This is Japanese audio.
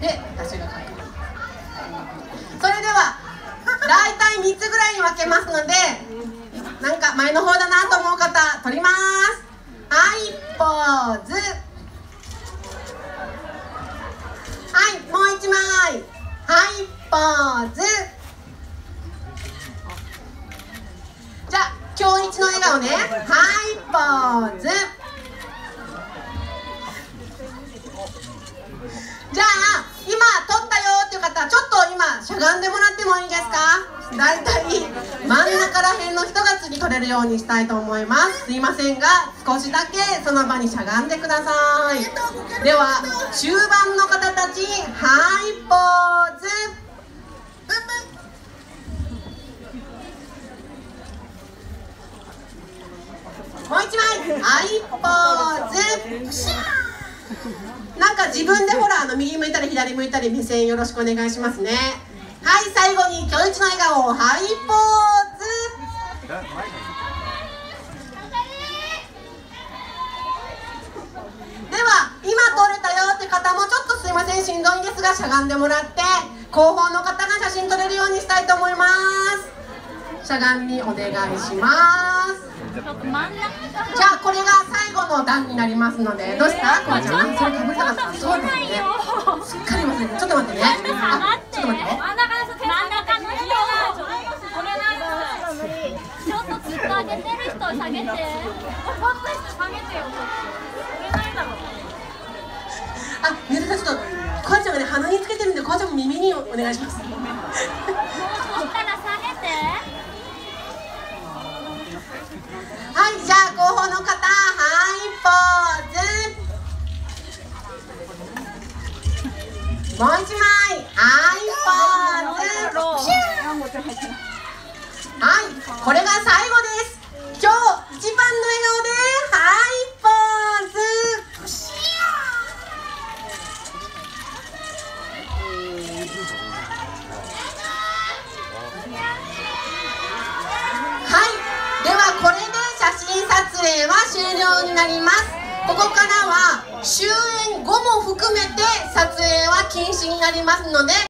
で私が書くそれでは大体3つぐらいに分けますのでなんか前の方だなと思う方取ります。はいポーズ。はいもう1枚。はいポーズ。じゃあ今日一の笑顔ね。はいポーズ。じゃあ今撮ったよっていう方ちょっと今しゃがんでもらってもいいですか？だいたい真ん中ら辺の人が次撮れるようにしたいと思います。すいませんが少しだけその場にしゃがんでください。では中盤の方たちはいポーズ。もう一枚。はいポーズ。なんか自分でほらあの右向いたり左向いたり目線よろしくお願いしますね。はい最後に今日一の笑顔はいポーズ。では今撮れたよって方もちょっとすいませんしんどいんですがしゃがんでもらって後方の方が写真撮れるようにしたいと思います。しゃがみお願いします。じゃあこれが最後の段になりますのでどうした？こわちゃん？それかぶったかったそうですね。しっかり忘れて。ちょっと待ってねあちょっと待って真ん中の人はこれなんちょっとずっと上下げて。こんな人下げてよこれないだろあ水田さんちょっとこわちゃんがね鼻につけてるんでこわちゃんも耳にお願いします。もうそしたら下げてはいじゃあ後方の方はいポーズ。もう一枚はいポーズ。はいこれが最後です。今日一番の笑顔ではいポーズはいではこれで写は終了になります。ここからは終演後も含めて撮影は禁止になりますので